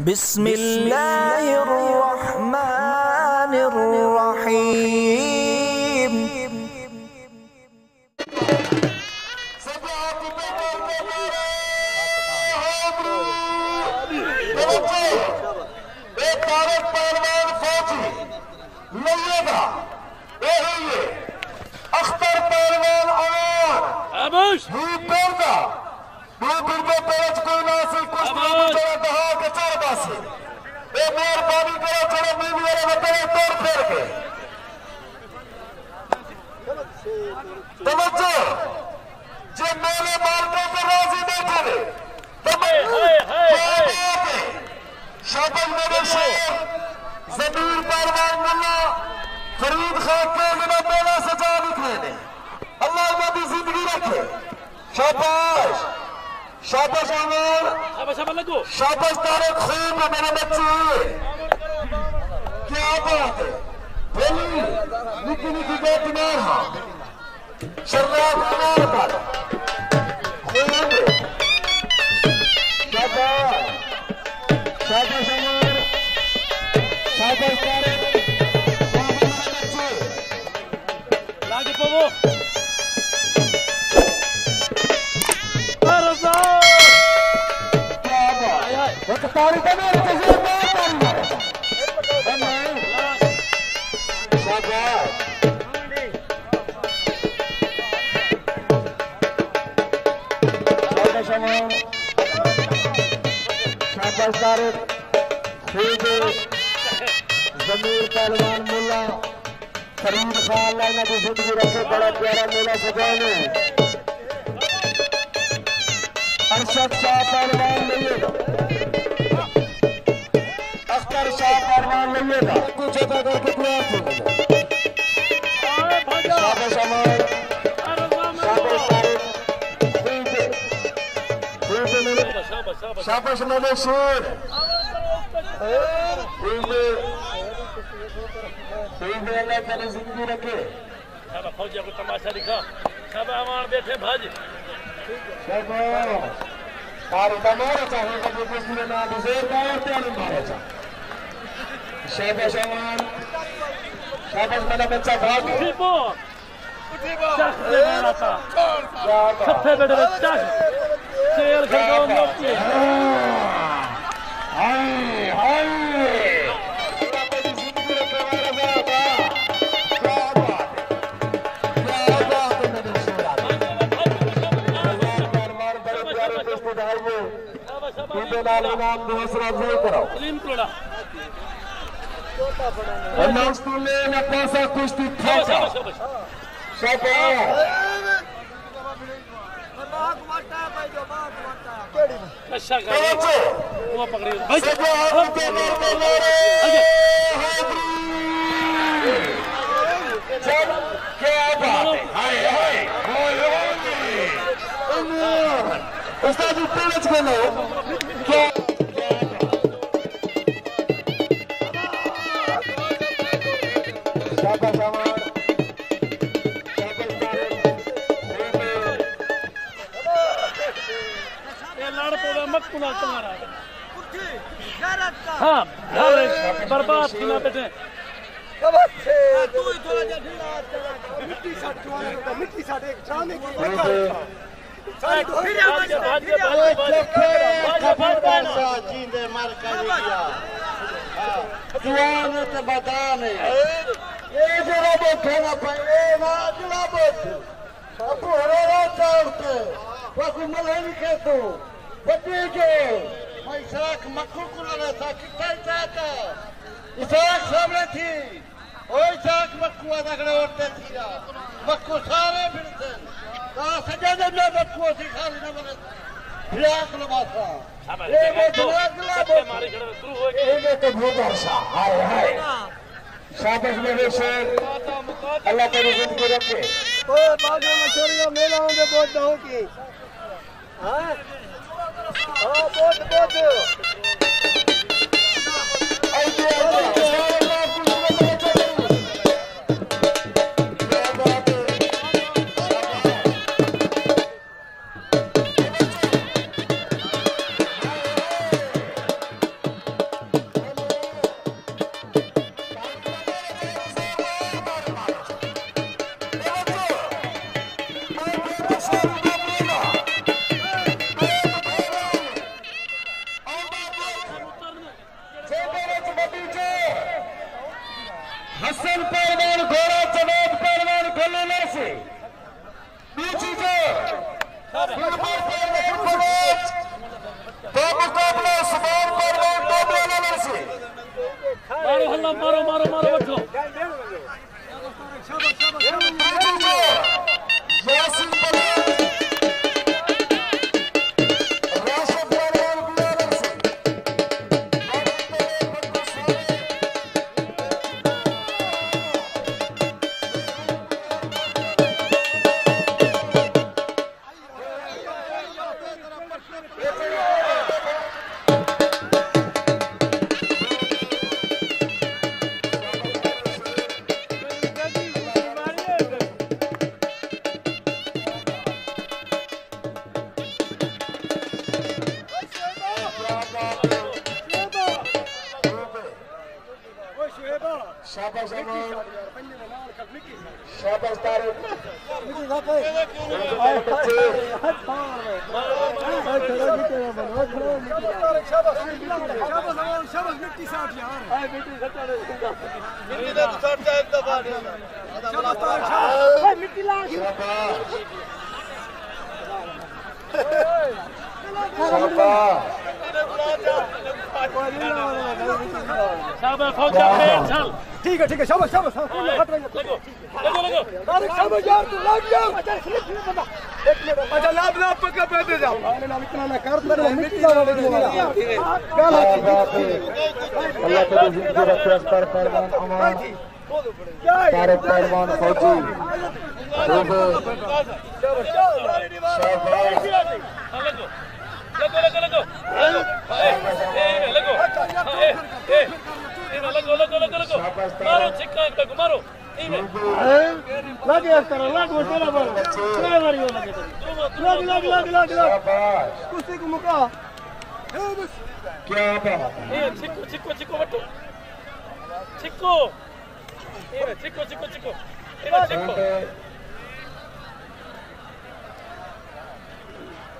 بسم الله الرحمن الرحيم. اختر پهلوان أمان بردا بردا بلد ناصر کشتی چار باسی اے میر بانی کرو چڑا بیوی والا بطرے توڑ پھیر کے توجہ جے میرے مالکوں پر راضی بیٹھے دے ہائے ہائے ہائے شابل میرے شیر زمیر پروان ملا فرید خان کے لنا میلا سجا نے اللہ بھی زندگی رکھے شاباش شاباش عمر شاباش شاباش لگو شاباش تارے خوب ہے میرے بچے کیا بات ہے بھلی نکی نکی خوب پہلوان مولا فرید خان اللہ انہاں دی زندگی رکھے بڑا پیارا میلہ سجانے ارشد شاہ پہلوان لئیے گا اختر شاہ پہلوان لئیے گا کچھ ادا کر کے دعا بھاجا شاباش عمر ارزا شاباش منگو طارق خوب خوب میرے شاباش شاباش شاباش میرے شیر خوب خوب اللہ تعالی زندگی رکھے شاباش فوجی کو تماشا دکھا شاباش امان بیٹھے بھاج شاباش تاری مارا چاہے گا جو کس نے چخ دے کیا بات کھپے بیٹھے دے چخ شیر ہائے ہائے شاباش شاباش استاد اے جڑا بیٹھے۔ نہ پے اے۔ نا جڑا بیٹھے ملے نہیں کہ تو بڑی جو میں ساکھ مکھو کو لگا تھا کتے چاہتا اساک سامنے تھی۔ اوے ساکھ مکھو دگڑے اڑتے تھی۔ مکھو سارے پھرتے تا سجا دے میں مکھو سی خالی نہ بنے۔ پھراک لباسا اے وہ بیٹھے مارے گھر میں تو بہت اچھا ہائے ہائے شاباش میرے شیر۔ اللہ تعالی زندگی رکھے۔ اوے باگے مچھوریاں میلا ہوندے بہت ہو کی۔ ہاں ہاں؟ আল্লাহ মারো মারো মারো شاباش امان شاباش طارق شاباش شاباش شاباش ٹھیک ہے ٹھیک ہے شاباش شاباش لگو لگو لگو طارق شاباش یار تو لگ اچھا لاب لاب پکا پہ جاؤ اتنا نہ کر میں مٹی لا دے اللہ تعالی زندگی رکھے اختر پہلوان امان طارق پہلوان فوجی خوب شاباش ہاں، لگو لگو لگو لگو لگو لگو لگو لگو چھکا ایک کو مارو اے میں لگ اس طرح لگ وہ تیرا بار تیرا بار یہ لگ لگ لگ لگ لگ شاباش کشتی کو مکا کیا بات ہے اے چھکو چھکو چھکو بٹو چھکو اے میں چھکو چھکو چھکو اے میں چھکو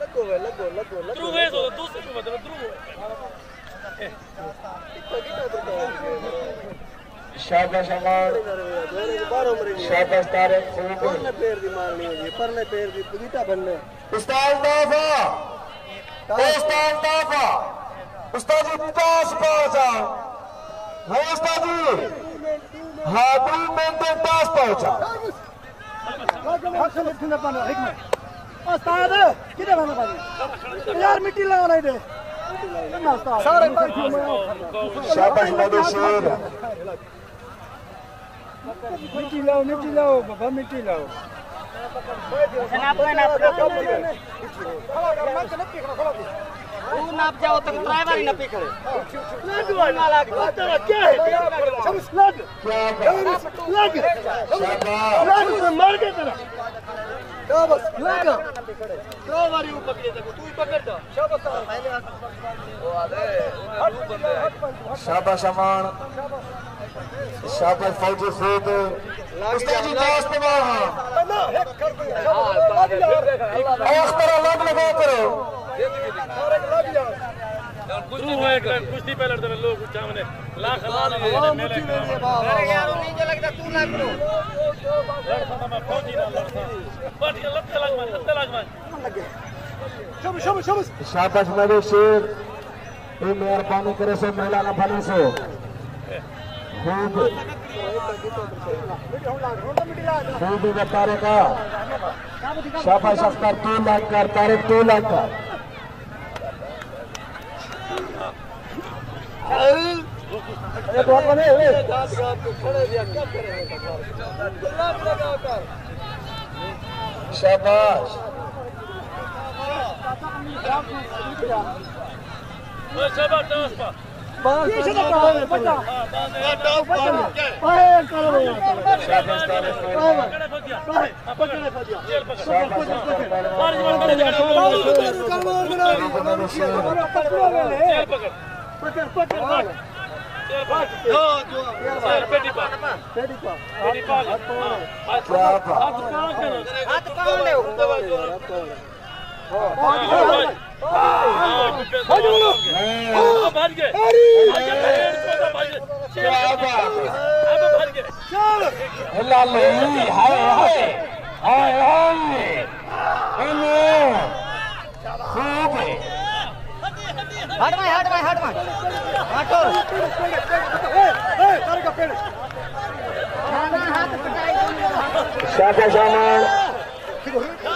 لگو لگو لگو درو ہے تو دوسرے کو بتا درو شاباش امان شاباش طارق خوب پیر دی مارنی ہوئی پرلے پیر دی بگیٹا بننے استاد دافا استاد دافا استاد جی پاس پہنچا. ہاں استاد جی. ہاں دو منٹ پاس پہنچا. استاد کدھر آنا پانی یار مٹی لگا نہیں دے سارے شاباش مدو شیر. مٹی لاؤ مٹی لاؤ بابا مٹی لاؤ ناپ جاؤ تک ڈرائیور ہی نہ پی کھڑے کیا بات شاباش مر گئے تیرا شاباش امان شاباش فوجی خوب استاد جی پاس پہنچا اختر لگا کرو کشتی پہ لڑتے لوگ سامنے لاکھ نہ شاباش شیر یہ مہربانی کرے سے میلا نہ بنے سو خوب۔ خوب بتا رہے کا۔ شاباش اختر تو لاکھ کر تاریخ تو لاکھ کر شاباش۔ وہ شاباش۔ Toss Shut up, shut up.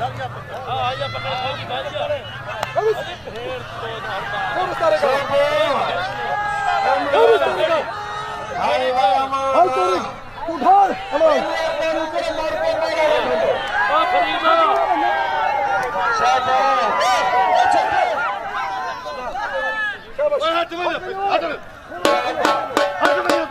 Hadi bakalım. Hadi bakalım. Hadi bakalım.